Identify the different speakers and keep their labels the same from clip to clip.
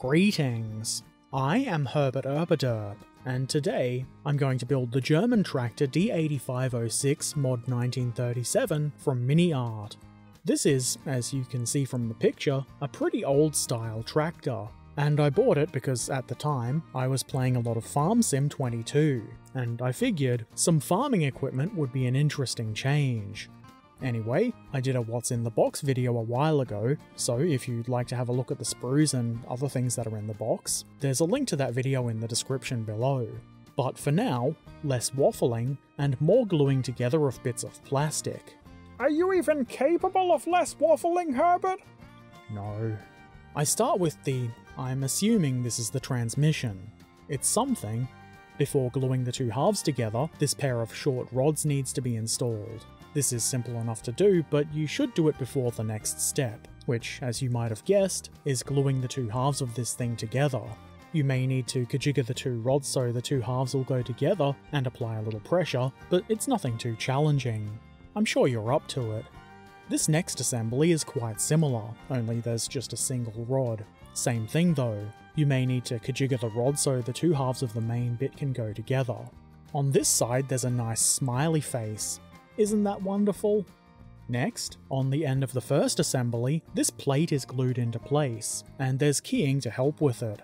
Speaker 1: Greetings! I am Herbert Erpaderp, and today I'm going to build the German tractor D8506 Mod 1937 from MiniArt. This is, as you can see from the picture, a pretty old style tractor, and I bought it because at the time I was playing a lot of Farm Sim 22, and I figured some farming equipment would be an interesting change. Anyway, I did a what's in the box video a while ago, so if you'd like to have a look at the sprues and other things that are in the box, there's a link to that video in the description below. But for now, less waffling and more gluing together of bits of plastic.
Speaker 2: Are you even capable of less waffling, Herbert?
Speaker 1: No. I start with the, I'm assuming this is the transmission. It's something. Before gluing the two halves together, this pair of short rods needs to be installed. This is simple enough to do, but you should do it before the next step, which, as you might have guessed, is gluing the two halves of this thing together. You may need to kajigger the two rods so the two halves will go together and apply a little pressure, but it's nothing too challenging. I'm sure you're up to it. This next assembly is quite similar, only there's just a single rod. Same thing though, you may need to kajigger the rod so the two halves of the main bit can go together. On this side there's a nice smiley face, isn't that wonderful? Next, on the end of the first assembly, this plate is glued into place, and there's keying to help with it.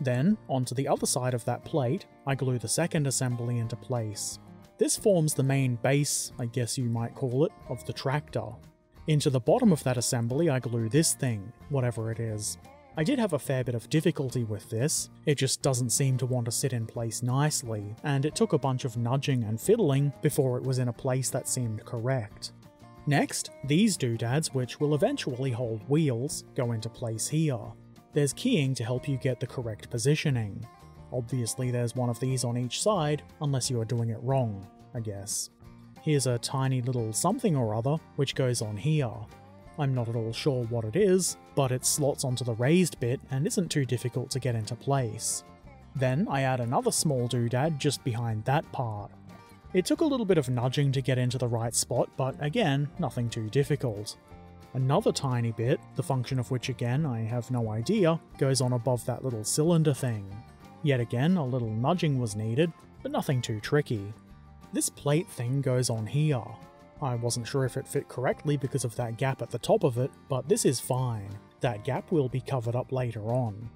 Speaker 1: Then, onto the other side of that plate, I glue the second assembly into place. This forms the main base, I guess you might call it, of the tractor. Into the bottom of that assembly I glue this thing, whatever it is. I did have a fair bit of difficulty with this, it just doesn't seem to want to sit in place nicely, and it took a bunch of nudging and fiddling before it was in a place that seemed correct. Next, these doodads, which will eventually hold wheels, go into place here. There's keying to help you get the correct positioning. Obviously there's one of these on each side, unless you are doing it wrong, I guess. Here's a tiny little something or other, which goes on here. I'm not at all sure what it is, but it slots onto the raised bit and isn't too difficult to get into place. Then I add another small doodad just behind that part. It took a little bit of nudging to get into the right spot, but again, nothing too difficult. Another tiny bit, the function of which again I have no idea, goes on above that little cylinder thing. Yet again, a little nudging was needed, but nothing too tricky. This plate thing goes on here, I wasn't sure if it fit correctly because of that gap at the top of it, but this is fine. That gap will be covered up later on.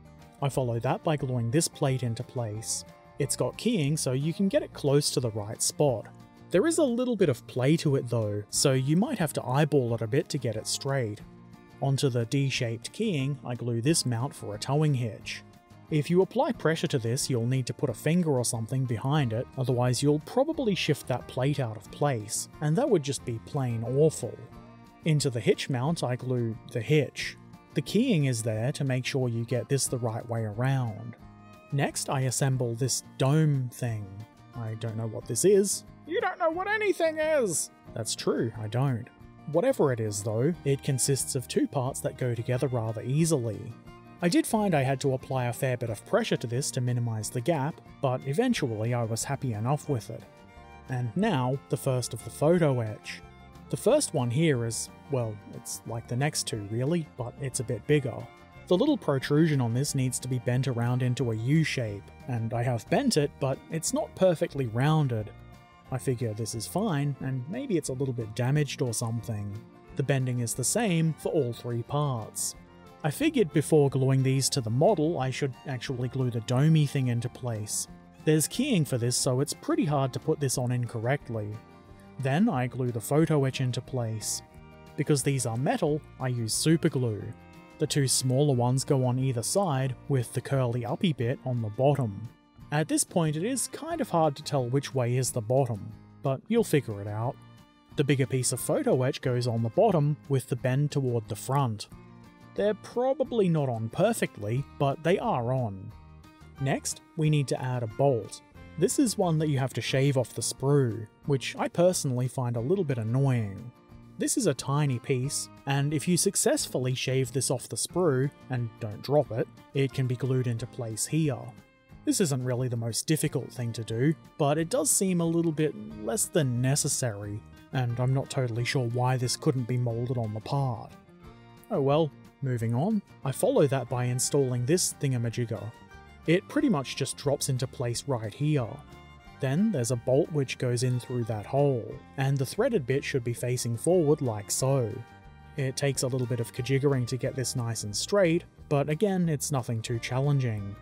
Speaker 1: I follow that by gluing this plate into place. It's got keying so you can get it close to the right spot. There is a little bit of play to it though, so you might have to eyeball it a bit to get it straight. Onto the D-shaped keying, I glue this mount for a towing hitch. If you apply pressure to this, you'll need to put a finger or something behind it, otherwise you'll probably shift that plate out of place, and that would just be plain awful. Into the hitch mount I glue the hitch. The keying is there to make sure you get this the right way around. Next I assemble this dome thing. I don't know what this is.
Speaker 2: You don't know what anything is!
Speaker 1: That's true, I don't. Whatever it is though, it consists of two parts that go together rather easily. I did find I had to apply a fair bit of pressure to this to minimise the gap, but eventually I was happy enough with it. And now, the first of the photo etch. The first one here is, well, it's like the next two really, but it's a bit bigger. The little protrusion on this needs to be bent around into a U shape, and I have bent it, but it's not perfectly rounded. I figure this is fine, and maybe it's a little bit damaged or something. The bending is the same for all three parts. I figured before gluing these to the model, I should actually glue the domey thing into place. There's keying for this, so it's pretty hard to put this on incorrectly. Then I glue the photo etch into place. Because these are metal, I use super glue. The two smaller ones go on either side, with the curly uppy bit on the bottom. At this point it is kind of hard to tell which way is the bottom, but you'll figure it out. The bigger piece of photo etch goes on the bottom, with the bend toward the front. They're probably not on perfectly, but they are on. Next, we need to add a bolt. This is one that you have to shave off the sprue, which I personally find a little bit annoying. This is a tiny piece, and if you successfully shave this off the sprue, and don't drop it, it can be glued into place here. This isn't really the most difficult thing to do, but it does seem a little bit less than necessary, and I'm not totally sure why this couldn't be moulded on the part. Oh well, Moving on, I follow that by installing this thingamajigger. It pretty much just drops into place right here. Then there's a bolt which goes in through that hole, and the threaded bit should be facing forward like so. It takes a little bit of kajiggering to get this nice and straight, but again, it's nothing too challenging.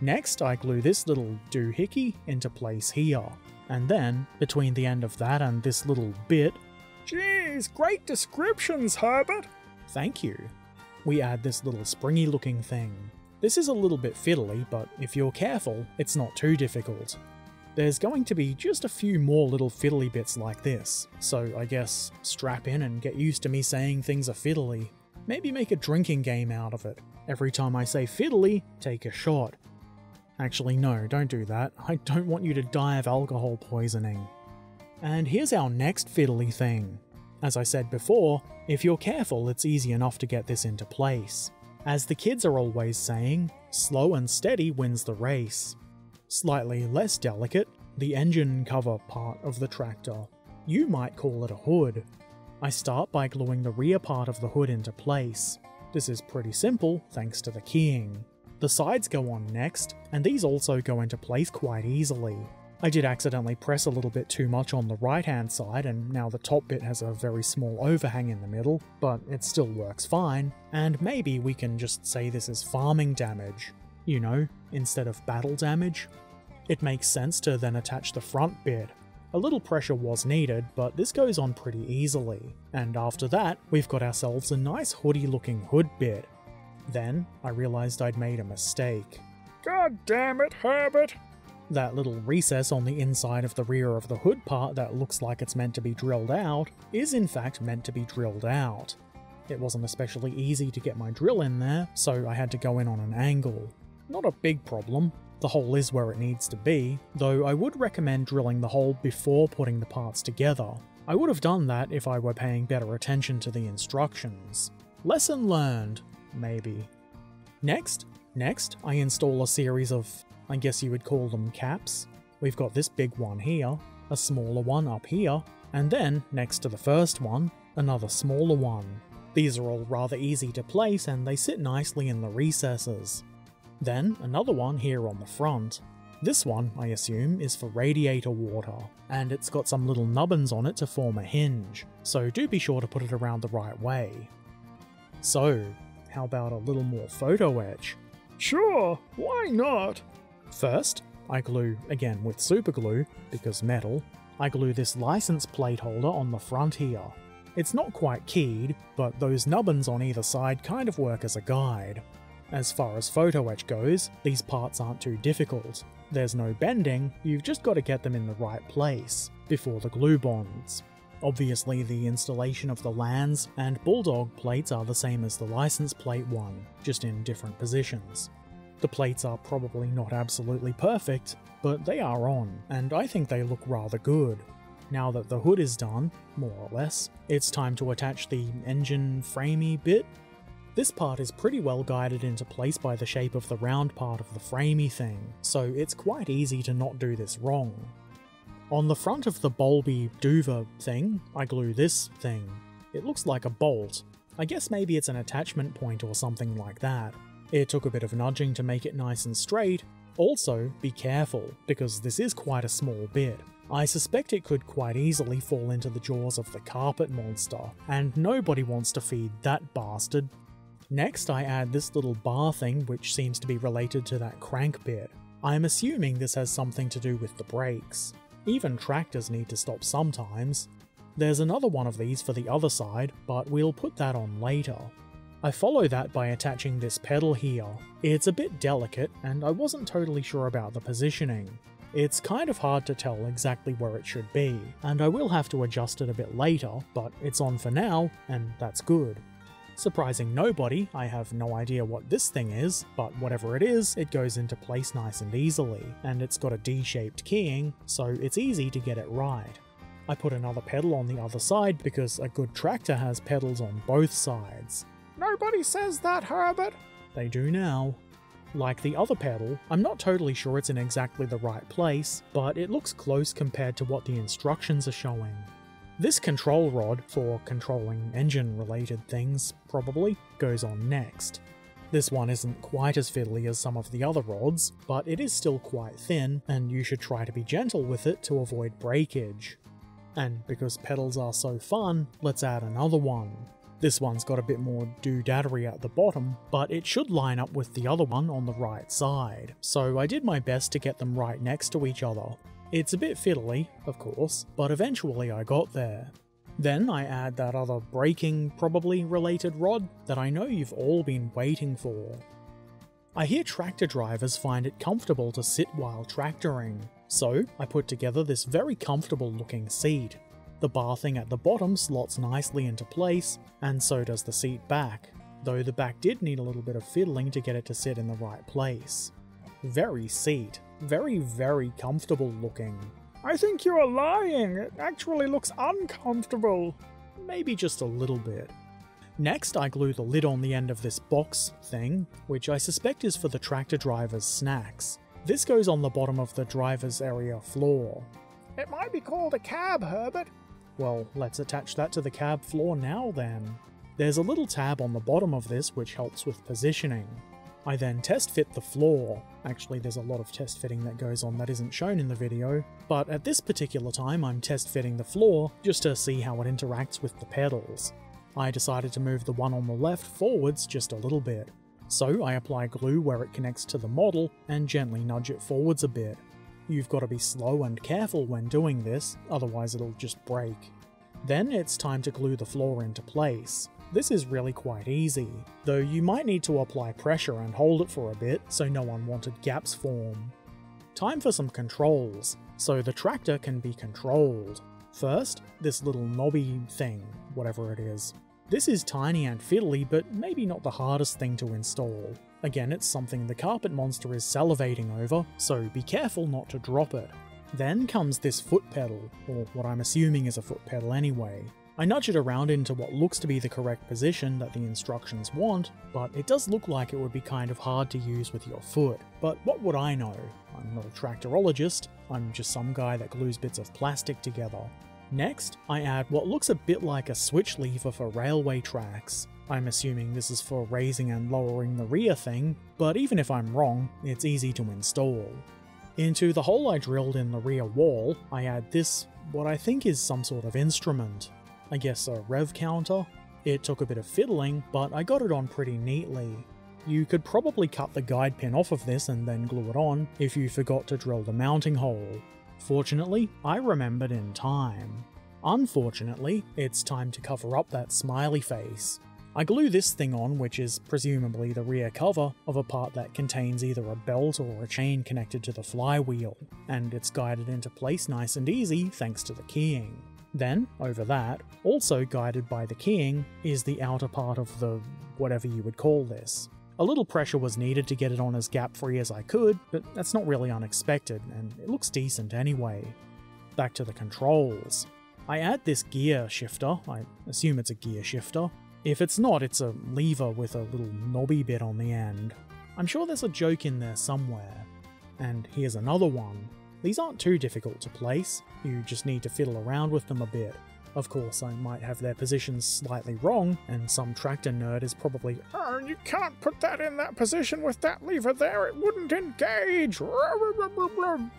Speaker 1: Next, I glue this little doohickey into place here, and then, between the end of that and this little bit,
Speaker 2: Geez, great descriptions, Herbert.
Speaker 1: thank you, we add this little springy looking thing. This is a little bit fiddly, but if you're careful, it's not too difficult. There's going to be just a few more little fiddly bits like this, so I guess strap in and get used to me saying things are fiddly. Maybe make a drinking game out of it. Every time I say fiddly, take a shot. Actually, no, don't do that. I don't want you to die of alcohol poisoning. And here's our next fiddly thing. As I said before, if you're careful, it's easy enough to get this into place. As the kids are always saying, slow and steady wins the race. Slightly less delicate, the engine cover part of the tractor. You might call it a hood. I start by gluing the rear part of the hood into place. This is pretty simple thanks to the keying. The sides go on next, and these also go into place quite easily. I did accidentally press a little bit too much on the right hand side and now the top bit has a very small overhang in the middle, but it still works fine, and maybe we can just say this is farming damage, you know, instead of battle damage. It makes sense to then attach the front bit. A little pressure was needed, but this goes on pretty easily, and after that, we've got ourselves a nice hoodie looking hood bit. Then, I realised I'd made a mistake.
Speaker 2: God damn it, Herbert.
Speaker 1: That little recess on the inside of the rear of the hood part that looks like it's meant to be drilled out is in fact meant to be drilled out. It wasn't especially easy to get my drill in there, so I had to go in on an angle. Not a big problem, the hole is where it needs to be, though I would recommend drilling the hole before putting the parts together. I would have done that if I were paying better attention to the instructions. Lesson learned, maybe. Next, next, I install a series of I guess you would call them caps. We've got this big one here, a smaller one up here, and then, next to the first one, another smaller one. These are all rather easy to place and they sit nicely in the recesses. Then, another one here on the front. This one, I assume, is for radiator water, and it's got some little nubbins on it to form a hinge, so do be sure to put it around the right way. So, how about a little more photo etch?
Speaker 2: Sure, why not?
Speaker 1: First, I glue, again with super glue, because metal, I glue this license plate holder on the front here. It's not quite keyed, but those nubbins on either side kind of work as a guide. As far as photo etch goes, these parts aren't too difficult. There's no bending, you've just got to get them in the right place, before the glue bonds. Obviously the installation of the Lanz and bulldog plates are the same as the license plate one, just in different positions. The plates are probably not absolutely perfect, but they are on, and I think they look rather good. Now that the hood is done, more or less, it's time to attach the engine framey bit. This part is pretty well guided into place by the shape of the round part of the framey thing, so it's quite easy to not do this wrong. On the front of the bulby duva thing, I glue this thing. It looks like a bolt. I guess maybe it's an attachment point or something like that. It took a bit of nudging to make it nice and straight. Also, be careful, because this is quite a small bit. I suspect it could quite easily fall into the jaws of the carpet monster, and nobody wants to feed that bastard. Next, I add this little bar thing which seems to be related to that crank bit. I'm assuming this has something to do with the brakes. Even tractors need to stop sometimes. There's another one of these for the other side, but we'll put that on later. I follow that by attaching this pedal here. It's a bit delicate, and I wasn't totally sure about the positioning. It's kind of hard to tell exactly where it should be, and I will have to adjust it a bit later, but it's on for now, and that's good. Surprising nobody, I have no idea what this thing is, but whatever it is, it goes into place nice and easily, and it's got a D-shaped keying, so it's easy to get it right. I put another pedal on the other side because a good tractor has pedals on both sides.
Speaker 2: Nobody says that, Herbert.
Speaker 1: They do now. Like the other pedal, I'm not totally sure it's in exactly the right place, but it looks close compared to what the instructions are showing. This control rod, for controlling engine related things, probably, goes on next. This one isn't quite as fiddly as some of the other rods, but it is still quite thin, and you should try to be gentle with it to avoid breakage. And because pedals are so fun, let's add another one. This one's got a bit more doodaddery at the bottom, but it should line up with the other one on the right side, so I did my best to get them right next to each other. It's a bit fiddly, of course, but eventually I got there. Then I add that other braking, probably related rod that I know you've all been waiting for. I hear tractor drivers find it comfortable to sit while tractoring, so I put together this very comfortable looking seat. The bathing at the bottom slots nicely into place, and so does the seat back, though the back did need a little bit of fiddling to get it to sit in the right place. Very seat, very very comfortable looking.
Speaker 2: I think you are lying. It actually looks uncomfortable.
Speaker 1: Maybe just a little bit. Next, I glue the lid on the end of this box thing, which I suspect is for the tractor driver's snacks. This goes on the bottom of the driver's area floor.
Speaker 2: It might be called a cab, Herbert.
Speaker 1: Well, let's attach that to the cab floor now then. There's a little tab on the bottom of this which helps with positioning. I then test fit the floor. Actually, there's a lot of test fitting that goes on that isn't shown in the video, but at this particular time I'm test fitting the floor just to see how it interacts with the pedals. I decided to move the one on the left forwards just a little bit. So I apply glue where it connects to the model and gently nudge it forwards a bit. You've got to be slow and careful when doing this, otherwise it'll just break. Then it's time to glue the floor into place. This is really quite easy, though you might need to apply pressure and hold it for a bit so no unwanted gaps form. Time for some controls, so the tractor can be controlled. First, this little knobby thing, whatever it is. This is tiny and fiddly, but maybe not the hardest thing to install. Again, it's something the carpet monster is salivating over, so be careful not to drop it. Then comes this foot pedal, or what I'm assuming is a foot pedal anyway. I nudge it around into what looks to be the correct position that the instructions want, but it does look like it would be kind of hard to use with your foot. But what would I know? I'm not a tractorologist, I'm just some guy that glues bits of plastic together. Next, I add what looks a bit like a switch lever for railway tracks. I'm assuming this is for raising and lowering the rear thing, but even if I'm wrong, it's easy to install. Into the hole I drilled in the rear wall, I add this, what I think is some sort of instrument. I guess a rev counter. It took a bit of fiddling, but I got it on pretty neatly. You could probably cut the guide pin off of this and then glue it on if you forgot to drill the mounting hole. Fortunately, I remembered in time. Unfortunately, it's time to cover up that smiley face. I glue this thing on, which is presumably the rear cover of a part that contains either a belt or a chain connected to the flywheel, and it's guided into place nice and easy thanks to the keying. Then, over that, also guided by the keying, is the outer part of the whatever you would call this. A little pressure was needed to get it on as gap free as I could, but that's not really unexpected, and it looks decent anyway. Back to the controls. I add this gear shifter, I assume it's a gear shifter. If it's not, it's a lever with a little knobby bit on the end. I'm sure there's a joke in there somewhere. And here's another one. These aren't too difficult to place, you just need to fiddle around with them a bit. Of course, I might have their positions slightly wrong, and some tractor nerd is probably,
Speaker 2: Oh, you can't put that in that position with that lever there, it wouldn't engage.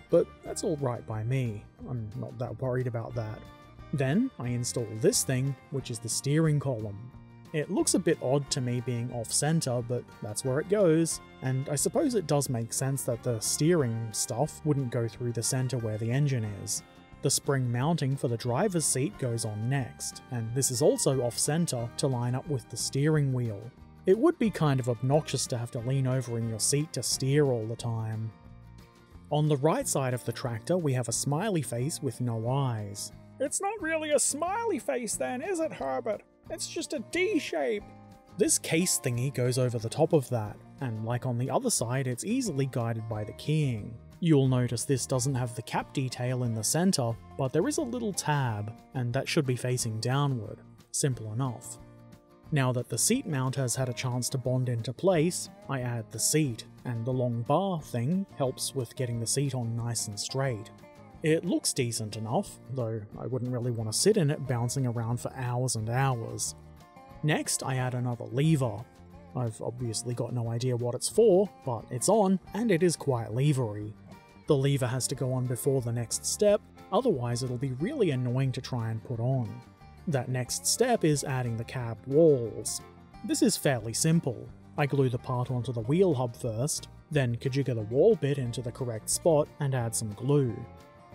Speaker 1: but that's alright by me. I'm not that worried about that. Then I install this thing, which is the steering column. It looks a bit odd to me being off center, but that's where it goes. And I suppose it does make sense that the steering stuff wouldn't go through the center where the engine is. The spring mounting for the driver's seat goes on next, and this is also off center to line up with the steering wheel. It would be kind of obnoxious to have to lean over in your seat to steer all the time. On the right side of the tractor, we have a smiley face with no eyes.
Speaker 2: It's not really a smiley face then, is it, Herbert? It's just a D shape.
Speaker 1: This case thingy goes over the top of that, and like on the other side, it's easily guided by the keying. You'll notice this doesn't have the cap detail in the center, but there is a little tab, and that should be facing downward. Simple enough. Now that the seat mount has had a chance to bond into place, I add the seat, and the long bar thing helps with getting the seat on nice and straight. It looks decent enough, though I wouldn't really want to sit in it bouncing around for hours and hours. Next, I add another lever. I've obviously got no idea what it's for, but it's on, and it is quite levery. The lever has to go on before the next step, otherwise it'll be really annoying to try and put on. That next step is adding the cab walls. This is fairly simple. I glue the part onto the wheel hub first, then kajigga the wall bit into the correct spot and add some glue.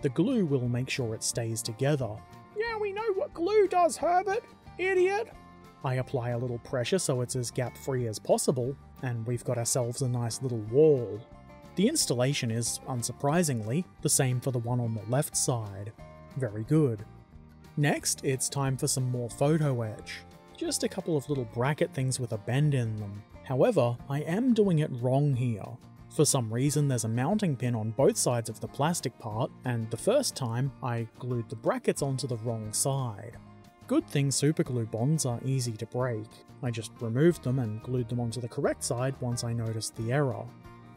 Speaker 1: The glue will make sure it stays together.
Speaker 2: Yeah, we know what glue does, Herbert. Idiot.
Speaker 1: I apply a little pressure so it's as gap free as possible, and we've got ourselves a nice little wall. The installation is, unsurprisingly, the same for the one on the left side. Very good. Next, it's time for some more photo etch. Just a couple of little bracket things with a bend in them. However, I am doing it wrong here. For some reason there's a mounting pin on both sides of the plastic part, and the first time I glued the brackets onto the wrong side. Good thing superglue bonds are easy to break. I just removed them and glued them onto the correct side once I noticed the error.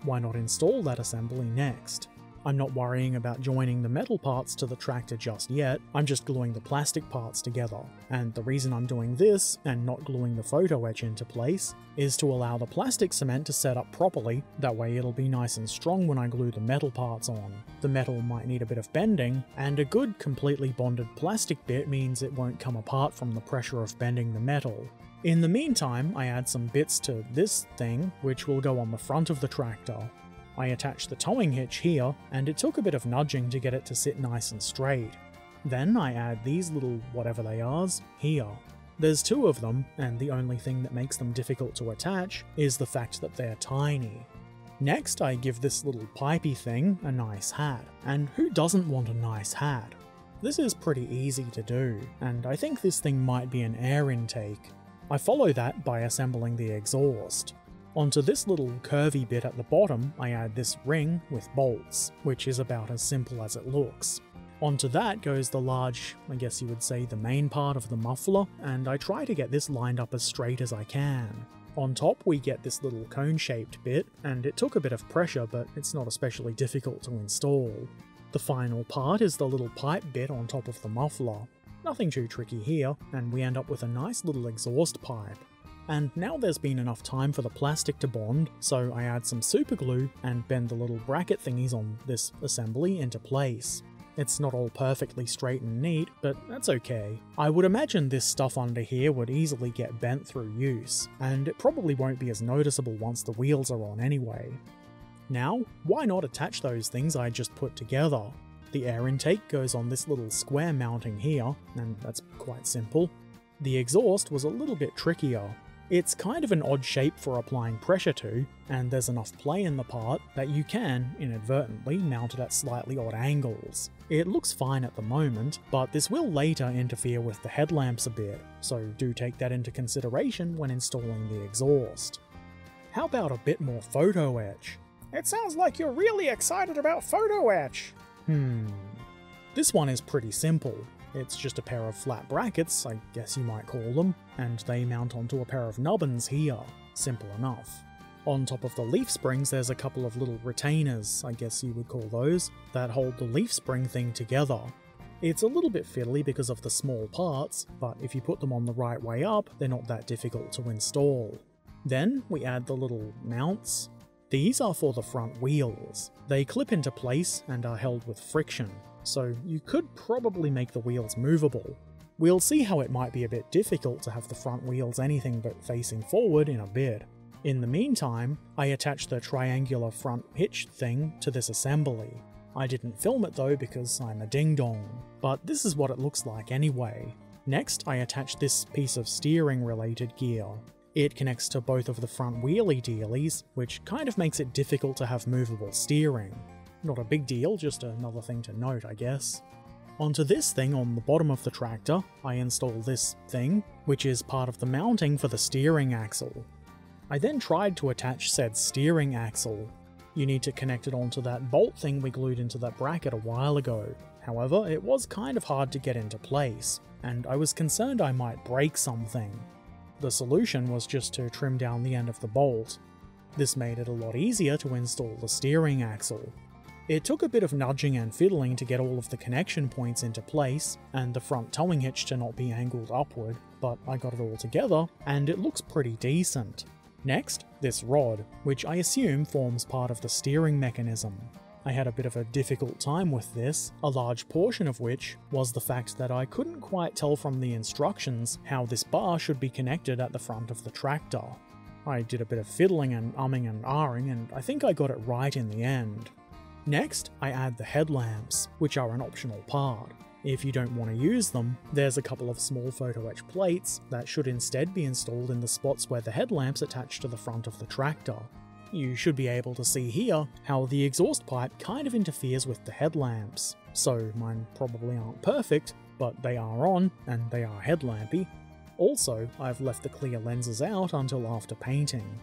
Speaker 1: Why not install that assembly next? I'm not worrying about joining the metal parts to the tractor just yet, I'm just gluing the plastic parts together. And the reason I'm doing this, and not gluing the photo etch into place, is to allow the plastic cement to set up properly, that way it'll be nice and strong when I glue the metal parts on. The metal might need a bit of bending, and a good completely bonded plastic bit means it won't come apart from the pressure of bending the metal. In the meantime, I add some bits to this thing, which will go on the front of the tractor. I attached the towing hitch here, and it took a bit of nudging to get it to sit nice and straight. Then I add these little whatever they are's here. There's two of them, and the only thing that makes them difficult to attach is the fact that they're tiny. Next, I give this little pipey thing a nice hat, and who doesn't want a nice hat? This is pretty easy to do, and I think this thing might be an air intake. I follow that by assembling the exhaust. Onto this little curvy bit at the bottom, I add this ring with bolts, which is about as simple as it looks. Onto that goes the large, I guess you would say the main part of the muffler, and I try to get this lined up as straight as I can. On top we get this little cone-shaped bit, and it took a bit of pressure, but it's not especially difficult to install. The final part is the little pipe bit on top of the muffler. Nothing too tricky here, and we end up with a nice little exhaust pipe. And now there's been enough time for the plastic to bond, so I add some super glue and bend the little bracket thingies on this assembly into place. It's not all perfectly straight and neat, but that's okay. I would imagine this stuff under here would easily get bent through use, and it probably won't be as noticeable once the wheels are on anyway. Now, why not attach those things I just put together? The air intake goes on this little square mounting here, and that's quite simple. The exhaust was a little bit trickier, it's kind of an odd shape for applying pressure to, and there's enough play in the part that you can, inadvertently, mount it at slightly odd angles. It looks fine at the moment, but this will later interfere with the headlamps a bit, so do take that into consideration when installing the exhaust. How about a bit more photo etch?
Speaker 2: It sounds like you're really excited about photo etch.
Speaker 1: Hmm. This one is pretty simple. It's just a pair of flat brackets, I guess you might call them, and they mount onto a pair of nubbins here. Simple enough. On top of the leaf springs there's a couple of little retainers, I guess you would call those, that hold the leaf spring thing together. It's a little bit fiddly because of the small parts, but if you put them on the right way up, they're not that difficult to install. Then we add the little mounts. These are for the front wheels. They clip into place and are held with friction, so you could probably make the wheels movable. We'll see how it might be a bit difficult to have the front wheels anything but facing forward in a bit. In the meantime, I attached the triangular front hitch thing to this assembly. I didn't film it though because I'm a ding-dong, but this is what it looks like anyway. Next, I attach this piece of steering related gear. It connects to both of the front wheelie dealies, which kind of makes it difficult to have movable steering. Not a big deal, just another thing to note, I guess. Onto this thing on the bottom of the tractor, I install this thing, which is part of the mounting for the steering axle. I then tried to attach said steering axle. You need to connect it onto that bolt thing we glued into that bracket a while ago. However, it was kind of hard to get into place, and I was concerned I might break something. The solution was just to trim down the end of the bolt. This made it a lot easier to install the steering axle, It took a bit of nudging and fiddling to get all of the connection points into place, and the front towing hitch to not be angled upward, but I got it all together, and it looks pretty decent. Next, this rod, which I assume forms part of the steering mechanism. I had a bit of a difficult time with this, a large portion of which was the fact that I couldn't quite tell from the instructions how this bar should be connected at the front of the tractor. I did a bit of fiddling and umming and ahhing, and I think I got it right in the end. Next, I add the headlamps, which are an optional part. If you don't want to use them, there's a couple of small photo etch plates that should instead be installed in the spots where the headlamps attach to the front of the tractor. You should be able to see here how the exhaust pipe kind of interferes with the headlamps, so mine probably aren't perfect, but they are on, and they are headlampy. Also, I've left the clear lenses out until after painting.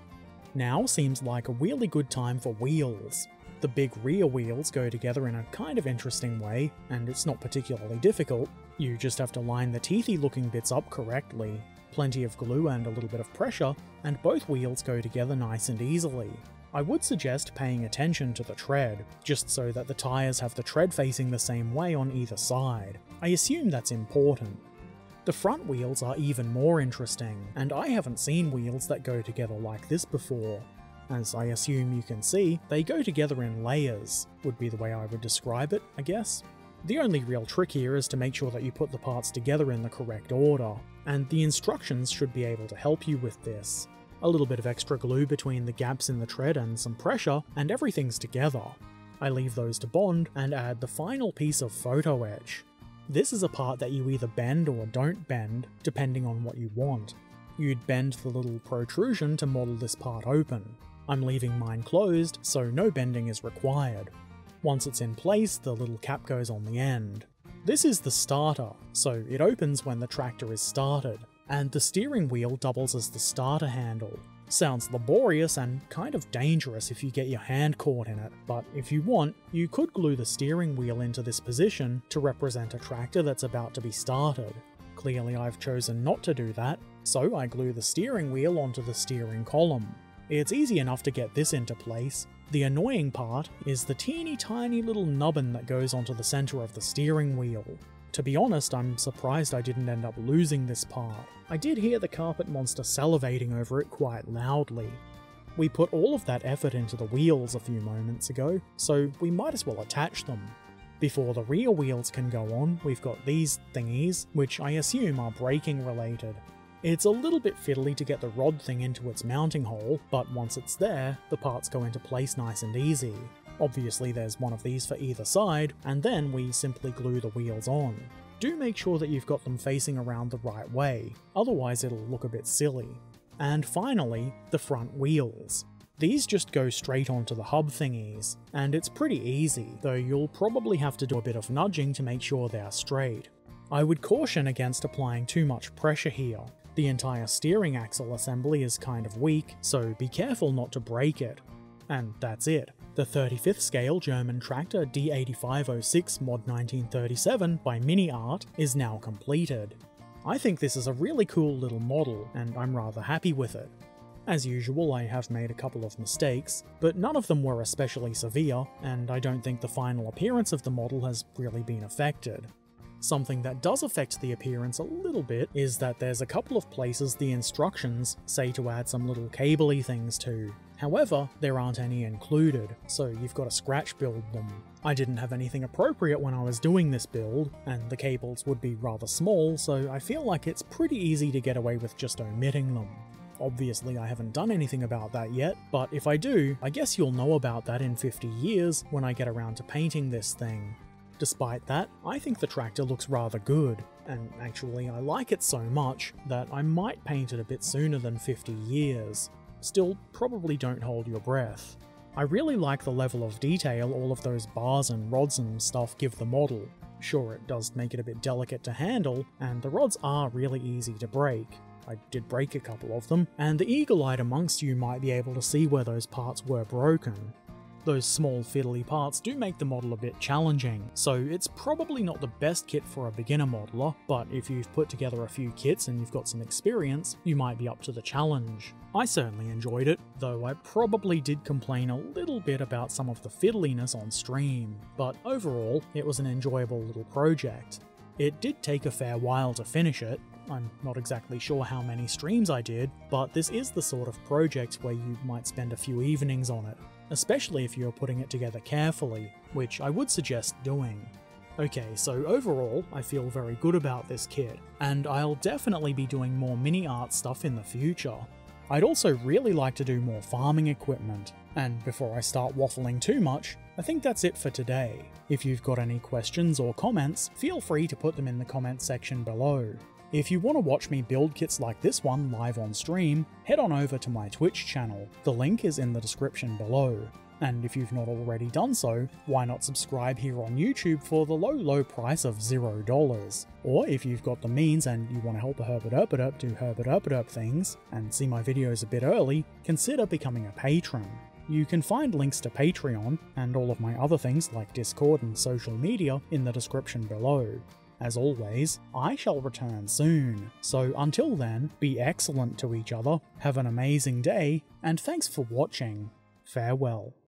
Speaker 1: Now seems like a really good time for wheels. The big rear wheels go together in a kind of interesting way, and it's not particularly difficult. You just have to line the teethy looking bits up correctly, plenty of glue and a little bit of pressure, and both wheels go together nice and easily. I would suggest paying attention to the tread, just so that the tyres have the tread facing the same way on either side. I assume that's important. The front wheels are even more interesting, and I haven't seen wheels that go together like this before. As I assume you can see, they go together in layers, would be the way I would describe it, I guess. The only real trick here is to make sure that you put the parts together in the correct order, and the instructions should be able to help you with this. A little bit of extra glue between the gaps in the tread and some pressure, and everything's together. I leave those to bond and add the final piece of photo etch, this is a part that you either bend or don't bend, depending on what you want. You'd bend the little protrusion to model this part open. I'm leaving mine closed, so no bending is required. Once it's in place, the little cap goes on the end. This is the starter, so it opens when the tractor is started, and the steering wheel doubles as the starter handle. Sounds laborious and kind of dangerous if you get your hand caught in it, but if you want, you could glue the steering wheel into this position to represent a tractor that's about to be started. Clearly I've chosen not to do that, so I glue the steering wheel onto the steering column. It's easy enough to get this into place. The annoying part is the teeny tiny little nubbin that goes onto the center of the steering wheel. To be honest, I'm surprised I didn't end up losing this part. I did hear the carpet monster salivating over it quite loudly. We put all of that effort into the wheels a few moments ago, so we might as well attach them. Before the rear wheels can go on, we've got these thingies, which I assume are braking related. It's a little bit fiddly to get the rod thing into its mounting hole, but once it's there, the parts go into place nice and easy. Obviously there's one of these for either side, and then we simply glue the wheels on. Do make sure that you've got them facing around the right way, otherwise it'll look a bit silly. And finally, the front wheels. These just go straight onto the hub thingies, and it's pretty easy, though you'll probably have to do a bit of nudging to make sure they're straight. I would caution against applying too much pressure here. The entire steering axle assembly is kind of weak, so be careful not to break it. And that's it. The 35th scale German tractor D8506 Mod 1937 by MiniArt is now completed. I think this is a really cool little model, and I'm rather happy with it. As usual, I have made a couple of mistakes, but none of them were especially severe, and I don't think the final appearance of the model has really been affected. Something that does affect the appearance a little bit is that there's a couple of places the instructions say to add some little cabley things to. However, there aren't any included, so you've got to scratch build them. I didn't have anything appropriate when I was doing this build, and the cables would be rather small, so I feel like it's pretty easy to get away with just omitting them. Obviously I haven't done anything about that yet, but if I do, I guess you'll know about that in 50 years when I get around to painting this thing. Despite that, I think the tractor looks rather good, and actually I like it so much that I might paint it a bit sooner than 50 years. Still, probably don't hold your breath. I really like the level of detail all of those bars and rods and stuff give the model. Sure, it does make it a bit delicate to handle, and the rods are really easy to break. I did break a couple of them, and the eagle-eyed amongst you might be able to see where those parts were broken. Those small fiddly parts do make the model a bit challenging, so it's probably not the best kit for a beginner modeler, but if you've put together a few kits and you've got some experience, you might be up to the challenge. I certainly enjoyed it, though I probably did complain a little bit about some of the fiddliness on stream, but overall, it was an enjoyable little project. It did take a fair while to finish it. I'm not exactly sure how many streams I did, but this is the sort of project where you might spend a few evenings on it, especially if you're putting it together carefully, which I would suggest doing. Okay, so overall, I feel very good about this kit, and I'll definitely be doing more mini art stuff in the future. I'd also really like to do more farming equipment, and before I start waffling too much, I think that's it for today. If you've got any questions or comments, feel free to put them in the comments section below. If you want to watch me build kits like this one live on stream, head on over to my Twitch channel. The link is in the description below. And if you've not already done so, why not subscribe here on YouTube for the low, low price of $0? Or if you've got the means and you want to help a Herberderpiderp do Herberderpiderp things, and see my videos a bit early, consider becoming a patron. You can find links to Patreon, and all of my other things like Discord and social media in the description below. As always, I shall return soon, so until then, be excellent to each other, have an amazing day, and thanks for watching. Farewell.